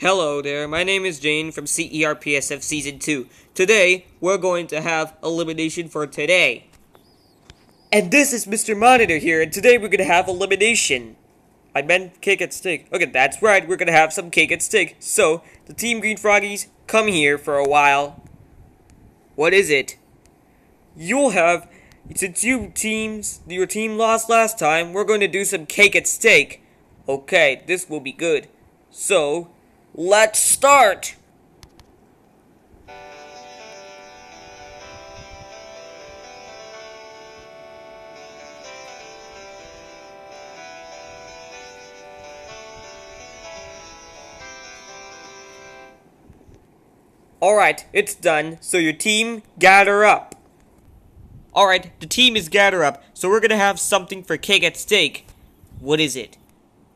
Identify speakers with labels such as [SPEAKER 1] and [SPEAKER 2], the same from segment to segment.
[SPEAKER 1] Hello there, my name is Jane from CERPSF Season 2. Today, we're going to have elimination for today. And this is Mr. Monitor here, and today we're going to have elimination. I meant cake and stick. Okay, that's right, we're going to have some cake and stick. So, the Team Green Froggies, come here for a while. What is it? You'll have, since you teams, your team lost last time, we're going to do some cake and steak. Okay, this will be good. So, let's start! Alright, it's done, so your team, gather up. Alright, the team is gather up, so we're gonna have something for cake at stake. What is it?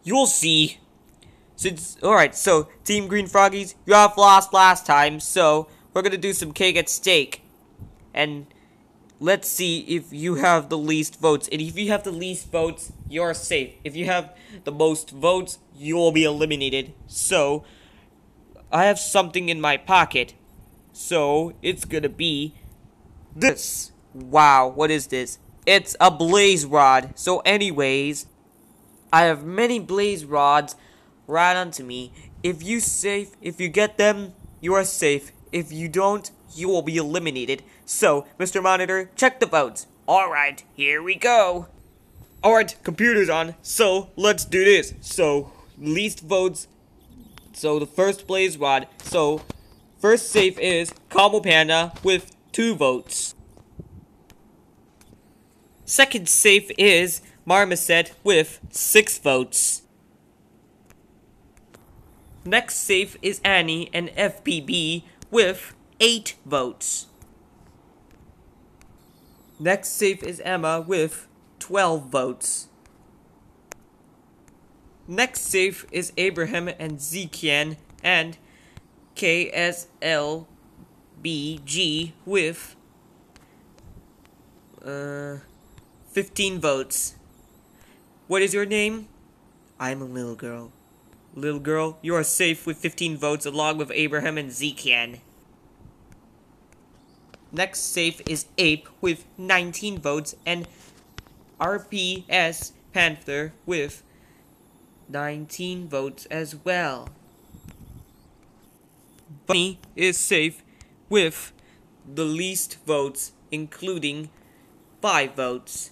[SPEAKER 1] You'll see. Since alright, so Team Green Froggies, you have lost last time, so we're gonna do some cake at stake. And let's see if you have the least votes. And if you have the least votes, you're safe. If you have the most votes, you will be eliminated. So I have something in my pocket. So it's gonna be this. Wow, what is this? It's a blaze rod. So anyways, I have many blaze rods right onto me. If you safe, if you get them, you are safe. If you don't, you will be eliminated. So, Mr. Monitor, check the votes. Alright, here we go. Alright, computer's on. So, let's do this. So, least votes. So, the first blaze rod. So, first safe is Combo Panda with two votes. Second safe is Marmoset with 6 votes. Next safe is Annie and FPB with 8 votes. Next safe is Emma with 12 votes. Next safe is Abraham and Zekian and KSLBG with uh, 15 votes. What is your name? I'm a little girl. Little girl, you are safe with 15 votes along with Abraham and Zekian. Next safe is Ape with 19 votes and RPS Panther with 19 votes as well. Bunny is safe with the least votes, including 5 votes.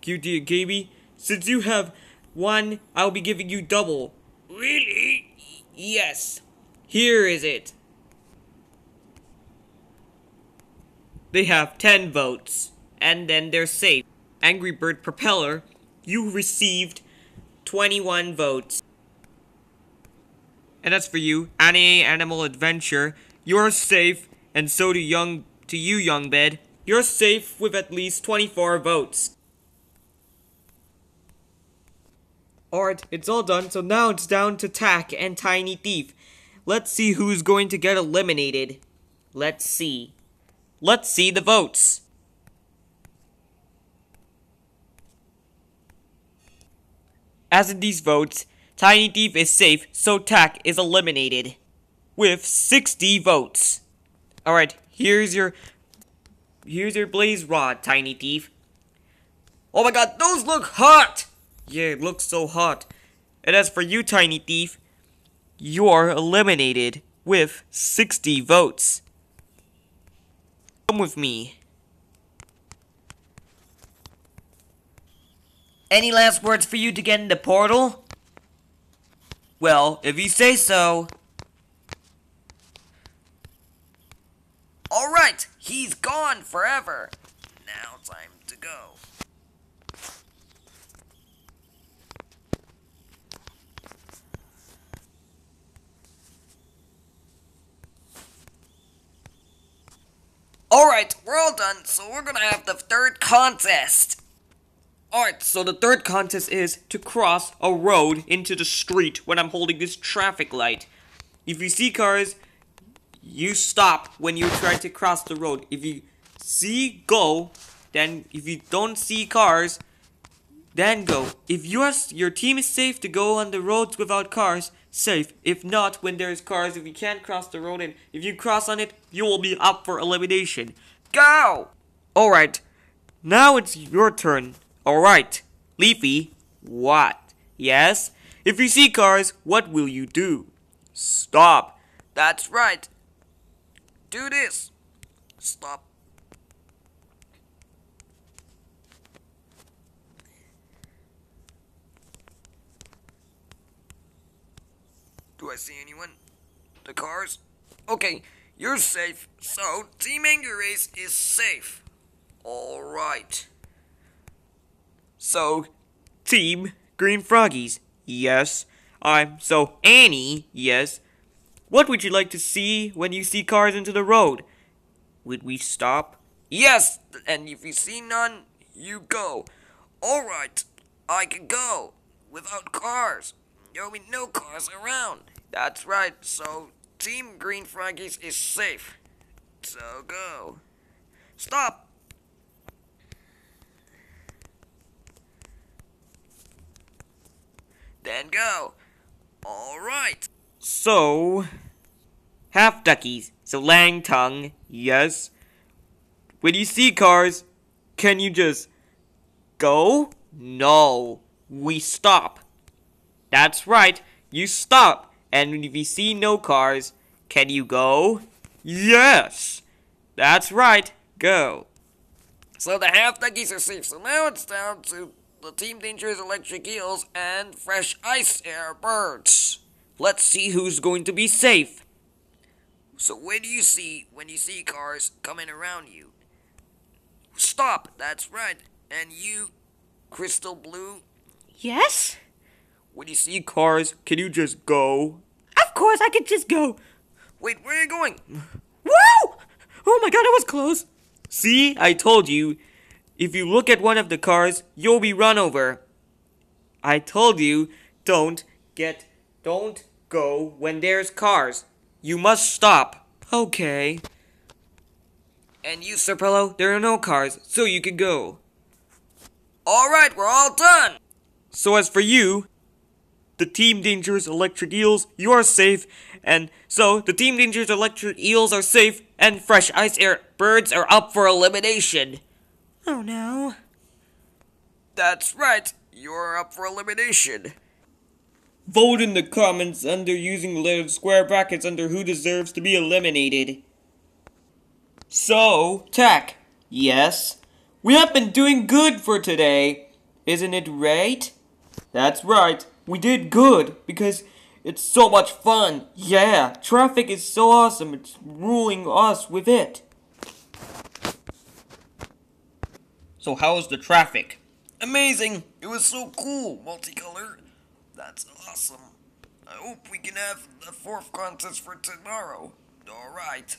[SPEAKER 1] Cutie Gaby, since you have one, I'll be giving you double. Really? Yes. Here is it. They have 10 votes, and then they're safe. Angry Bird Propeller, you received 21 votes. And that's for you, Annie Animal Adventure. You're safe, and so do young to you, Young Bed. You're safe with at least 24 votes. Alright, it's all done, so now it's down to Tack and Tiny Thief. Let's see who's going to get eliminated. Let's see. Let's see the votes. As in these votes, Tiny Thief is safe, so Tack is eliminated. With 60 votes. Alright, here's your... Here's your blaze rod, Tiny Thief. Oh my god, those look hot! Yeah, it looks so hot. And as for you, Tiny Thief, you're eliminated with 60 votes. Come with me. Any last words for you to get in the portal? Well, if you say so. Alright, he's gone forever. Now time to go. Alright, we're all done, so we're gonna have the third contest. Alright, so the third contest is to cross a road into the street when I'm holding this traffic light. If you see cars, you stop when you try to cross the road. If you see go, then if you don't see cars, Then go. If yours, your team is safe to go on the roads without cars, safe. If not, when there's cars, if you can't cross the road and if you cross on it, you will be up for elimination. Go! Alright, now it's your turn. Alright, Leafy, what? Yes? If you see cars, what will you do? Stop.
[SPEAKER 2] That's right. Do this. Stop. Do I see anyone? The cars? Okay, you're safe. So, Team Angry Race is safe. Alright.
[SPEAKER 1] So, Team Green Froggies, yes. I'm so Annie, yes. What would you like to see when you see cars into the road? Would we stop?
[SPEAKER 2] Yes, and if you see none, you go. Alright, I can go. Without cars. There'll be no cars around. That's right, so Team Green Froggies is safe. So go. Stop! Then go. Alright.
[SPEAKER 1] So, half duckies, so lang tongue, yes. When you see cars, can you just go? No, we stop. That's right, you stop. And if you see no cars, can you go? Yes, that's right, go.
[SPEAKER 2] So the half duckies are safe. So now it's down to the Team Dangerous Electric Eels and Fresh Ice Air Birds.
[SPEAKER 1] Let's see who's going to be safe.
[SPEAKER 2] So when do you see when you see cars coming around you? Stop, that's right. And you, Crystal Blue?
[SPEAKER 3] Yes?
[SPEAKER 1] When you see cars, can you just go?
[SPEAKER 3] Of course, I could just go.
[SPEAKER 2] Wait, where are you going?
[SPEAKER 3] Whoa! Oh my god, it was close.
[SPEAKER 1] See, I told you. If you look at one of the cars, you'll be run over. I told you, don't get, don't go when there's cars. You must stop. Okay. And you, Sir Pillow, there are no cars, so you can go.
[SPEAKER 2] Alright, we're all done!
[SPEAKER 1] So as for you, the Team Dangerous Electric Eels, you are safe, and so the Team Dangerous Electric Eels are safe, and Fresh Ice Air Birds are up for elimination.
[SPEAKER 3] Oh no.
[SPEAKER 2] That's right, you're up for elimination.
[SPEAKER 1] Vote in the comments under using the square brackets under who deserves to be eliminated. So, Tech, yes? We have been doing good for today, isn't it right? That's right, we did good because it's so much fun. Yeah, traffic is so awesome, it's ruling us with it. So how's the traffic?
[SPEAKER 2] Amazing! It was so cool, multicolor. That's awesome. I hope we can have the fourth contest for tomorrow. Alright.